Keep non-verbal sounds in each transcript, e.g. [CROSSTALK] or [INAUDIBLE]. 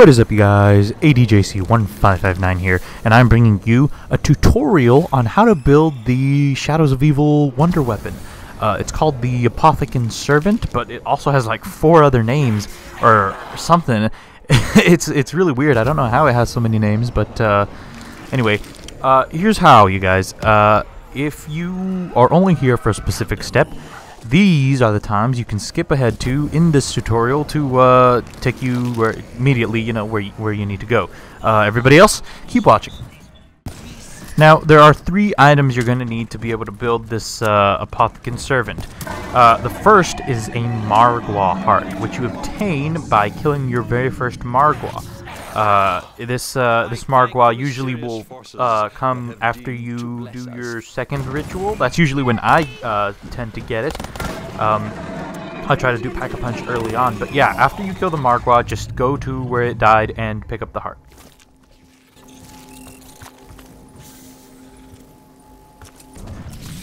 What is up you guys, ADJC1559 here, and I'm bringing you a tutorial on how to build the Shadows of Evil Wonder Weapon. Uh, it's called the Apothicon Servant, but it also has like four other names, or something. [LAUGHS] it's it's really weird, I don't know how it has so many names, but uh, anyway, uh, here's how you guys. Uh, if you are only here for a specific step, these are the times you can skip ahead to in this tutorial to uh, take you where immediately, you know, where you, where you need to go. Uh, everybody else, keep watching. Now, there are three items you're going to need to be able to build this uh, Apothicon Servant. Uh, the first is a Margwa heart, which you obtain by killing your very first Margwa. Uh, this uh, this Margwa usually will uh, come after you do your second ritual. That's usually when I uh, tend to get it. Um, I try to do Pack a Punch early on, but yeah, after you kill the Margwa, just go to where it died and pick up the heart.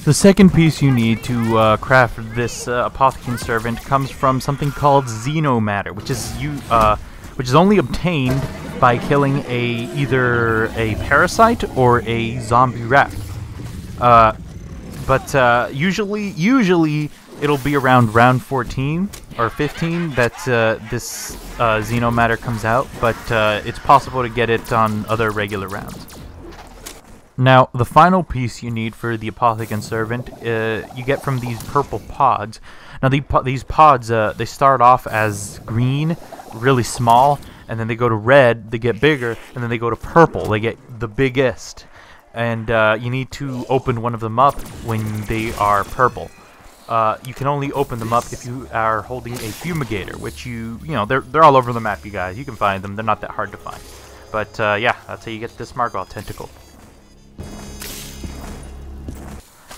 The second piece you need to uh, craft this uh, Servant comes from something called Xenomatter, which is you which is only obtained by killing a either a parasite or a zombie rat. Uh, but uh, usually, usually it'll be around round 14 or 15 that uh, this uh, Xenomatter comes out, but uh, it's possible to get it on other regular rounds. Now, the final piece you need for the Apothicon Servant, uh, you get from these purple pods. Now, the, these pods, uh, they start off as green, really small, and then they go to red, they get bigger, and then they go to purple, they get the biggest. And uh, you need to open one of them up when they are purple. Uh, you can only open them up if you are holding a fumigator, which you, you know, they're, they're all over the map, you guys. You can find them. They're not that hard to find. But, uh, yeah, that's how you get this Margwa tentacle.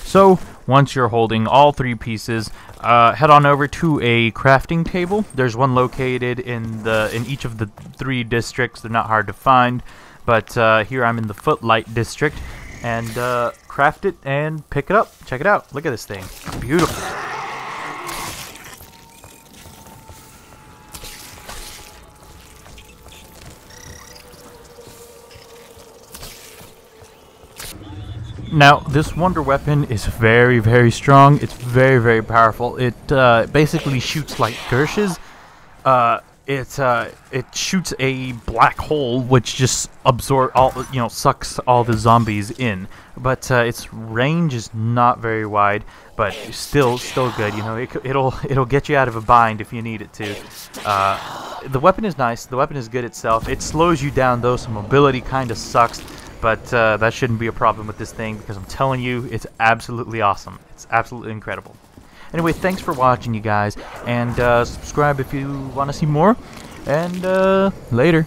So, once you're holding all three pieces, uh, head on over to a crafting table. There's one located in the in each of the three districts. They're not hard to find, but uh, here I'm in the Footlight district, and uh, craft it and pick it up. Check it out. Look at this thing. Beautiful. Now, this Wonder Weapon is very, very strong. It's very, very powerful. It uh, basically shoots like Gersches. Uh, it uh, it shoots a black hole which just absorb all you know sucks all the zombies in. But uh, its range is not very wide, but still still good. You know, it, it'll it'll get you out of a bind if you need it to. Uh, the weapon is nice. The weapon is good itself. It slows you down though, so mobility kind of sucks. But uh, that shouldn't be a problem with this thing because I'm telling you, it's absolutely awesome. It's absolutely incredible. Anyway, thanks for watching, you guys, and uh, subscribe if you want to see more. And uh, later.